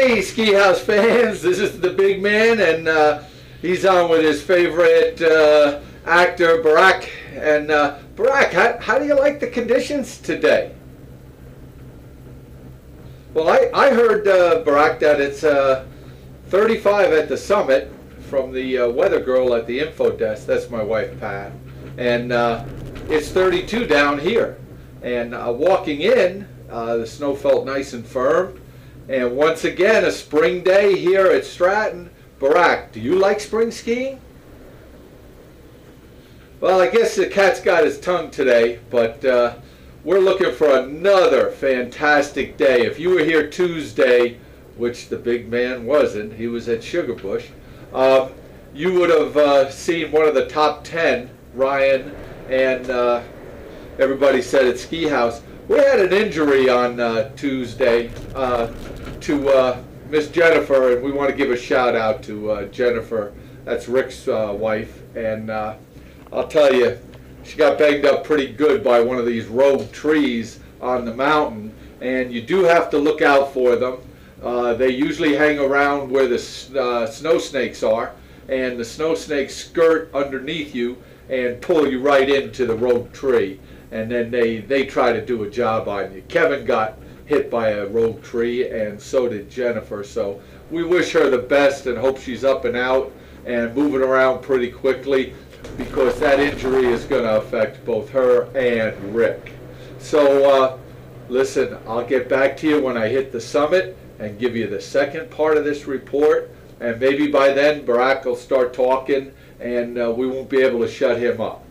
Hey, Ski Haus fans, this is the big man, and uh, he's on with his favorite uh, actor, Borat. And uh, Borat, how, how do you like the conditions today? Well, I, I heard, uh, Borat, that it's uh, 35 at the summit from the uh, weather girl at the info desk. That's my wife, Pat. And it's 32 down here. And walking in, the snow felt nice and firm. And once again, a spring day here at Stratton. Borat, do you like spring skiing? Well, I guess the cat's got his tongue today, but uh, we're looking for another fantastic day. If you were here Tuesday, which the big man wasn't, he was at Sugarbush, um, you would have uh, seen one of the top 10, Ryan and uh, everybody said at Ski Haus. We had an injury on uh, Tuesday uh, to uh, Miss Jennifer, and we want to give a shout out to uh, Jennifer. That's Rick's uh, wife, and I'll tell you, she got banged up pretty good by one of these rogue trees on the mountain, and you do have to look out for them. They usually hang around where the snow snakes are, and the snow snakes skirt underneath you and pull you right into the rogue tree and then they, they try to do a job on you. Kevin got hit by a rogue tree, and so did Jennifer. So we wish her the best and hope she's up and out and moving around pretty quickly because that injury is going to affect both her and Rick. So uh, listen, I'll get back to you when I hit the summit and give you the second part of this report. And maybe by then Borat will start talking and uh, we won't be able to shut him up.